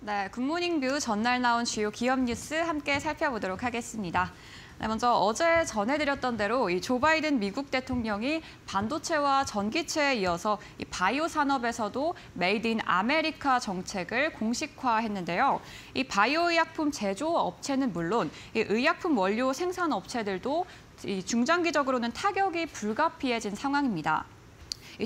네, good morning view 전날 나온 주요 기업 뉴스 함께 살펴보도록 하겠습니다. 네, 먼저 어제 전해드렸던 대로 이 조 바이든 미국 대통령이 반도체와 전기차에 이어서 이 바이오 산업에서도 made in America 정책을 공식화했는데요. 이 바이오 의약품 제조 업체는 물론 이 의약품 원료 생산 업체들도 이 중장기적으로는 타격이 불가피해진 상황입니다.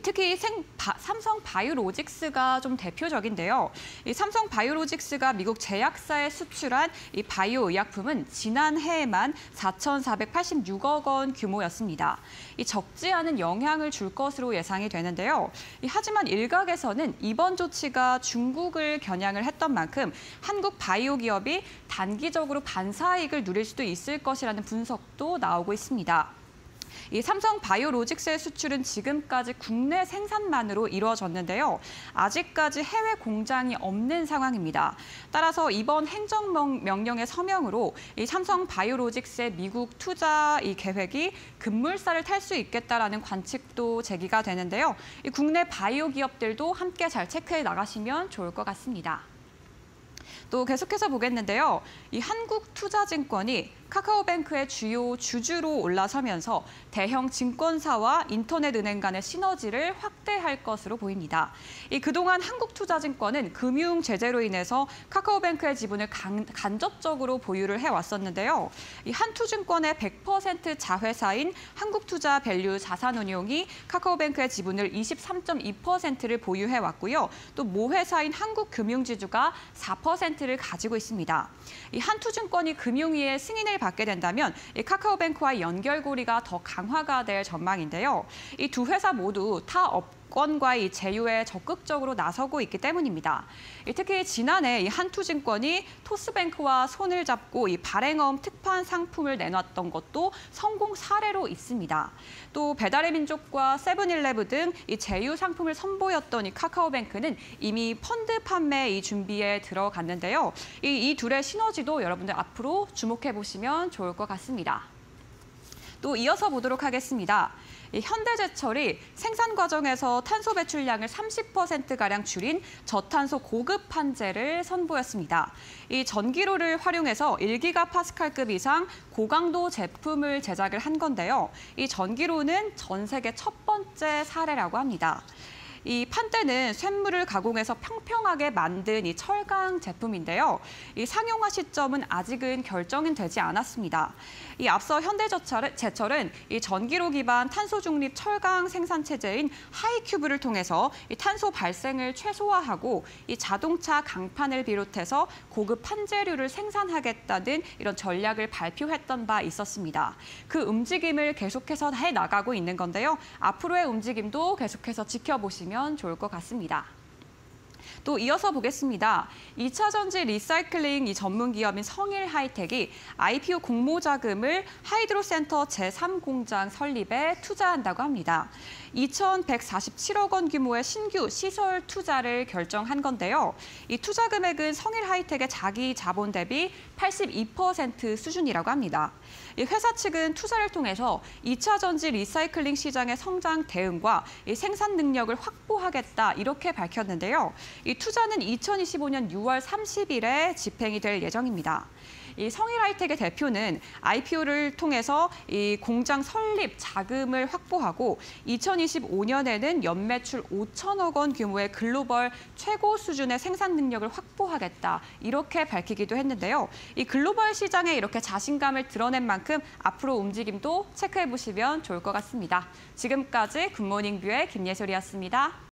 특히 생, 바, 삼성 바이오로직스가 좀 대표적인데요. 이 삼성 바이오로직스가 미국 제약사에 수출한 이 바이오 의약품은 지난해에만 4,486억 원 규모였습니다. 이 적지 않은 영향을 줄 것으로 예상이 되는데요. 이, 하지만 일각에서는 이번 조치가 중국을 겨냥을 했던 만큼 한국 바이오 기업이 단기적으로 반사이익을 누릴 수도 있을 것이라는 분석도 나오고 있습니다. 이 삼성 바이오로직스의 수출은 지금까지 국내 생산만으로 이루어졌는데요. 아직까지 해외 공장이 없는 상황입니다. 따라서 이번 행정명령의 서명으로 이 삼성 바이오로직스의 미국 투자 이 계획이 급물살을 탈 수 있겠다라는 관측도 제기가 되는데요. 이 국내 바이오 기업들도 함께 잘 체크해 나가시면 좋을 것 같습니다. 또 계속해서 보겠는데요. 이 한국투자증권이 카카오뱅크의 주요 주주로 올라서면서 대형 증권사와 인터넷 은행 간의 시너지를 확대할 것으로 보입니다. 이 그동안 한국투자증권은 금융 제재로 인해서 카카오뱅크의 지분을 간, 간접적으로 보유를 해왔었는데요. 이 한투증권의 100% 자회사인 한국투자밸류 자산운용이 카카오뱅크의 지분을 23.2%를 보유해왔고요. 또 모회사인 한국금융지주가 4%를 가지고 있습니다. 이 한투증권이 금융위의 승인을 받게 된다면 이 카카오뱅크와의 연결고리가 더 강화가 될 전망인데요. 이 두 회사 모두 타 업권과의 제휴에 적극적으로 나서고 있기 때문입니다. 특히 지난해 이 한투증권이 토스뱅크와 손을 잡고 이 발행어음 특판 상품을 내놨던 것도 성공 사례로 있습니다. 또 배달의 민족과 세븐일레븐 등이 제휴 상품을 선보였던 이 카카오뱅크는 이미 펀드 판매 이 준비에 들어갔는데요. 이, 이 둘의 시너지도 여러분들 앞으로 주목해 보시면 좋을 것 같습니다. 또 이어서 보도록 하겠습니다. 현대제철이 생산 과정에서 탄소 배출량을 30%가량 줄인 저탄소 고급 판재를 선보였습니다. 이 전기로를 활용해서 1기가 파스칼급 이상 고강도 제품을 제작을 한 건데요. 이 전기로는 전 세계 첫 번째 사례라고 합니다. 이 판대는 쇳물을 가공해서 평평하게 만든 이 철강 제품인데요. 이 상용화 시점은 아직은 결정은 되지 않았습니다. 이 앞서 현대제철은 이 전기로 기반 탄소 중립 철강 생산 체제인 하이큐브를 통해서 이 탄소 발생을 최소화하고 이 자동차 강판을 비롯해서 고급 판재류를 생산하겠다는 이런 전략을 발표했던 바 있었습니다. 그 움직임을 계속해서 해 나가고 있는 건데요. 앞으로의 움직임도 계속해서 지켜보시면 보시면 좋을 것 같습니다. 또 이어서 보겠습니다. 2차 전지 리사이클링 이 전문 기업인 성일 하이텍이 IPO 공모 자금을 하이드로센터 제3공장 설립에 투자한다고 합니다. 2,147억 원 규모의 신규 시설 투자를 결정한 건데요. 이 투자 금액은 성일 하이텍의 자기 자본 대비 82% 수준이라고 합니다. 이 회사 측은 투자를 통해서 2차 전지 리사이클링 시장의 성장 대응과 이 생산 능력을 확보하겠다 이렇게 밝혔는데요. 이 투자는 2025년 6월 30일에 집행이 될 예정입니다. 이 성일하이텍의 대표는 IPO를 통해서 이 공장 설립 자금을 확보하고 2025년에는 연매출 5천억 원 규모의 글로벌 최고 수준의 생산 능력을 확보하겠다 이렇게 밝히기도 했는데요. 이 글로벌 시장에 이렇게 자신감을 드러낸 만큼 앞으로 움직임도 체크해 보시면 좋을 것 같습니다. 지금까지 굿모닝 뷰의 김예솔이었습니다.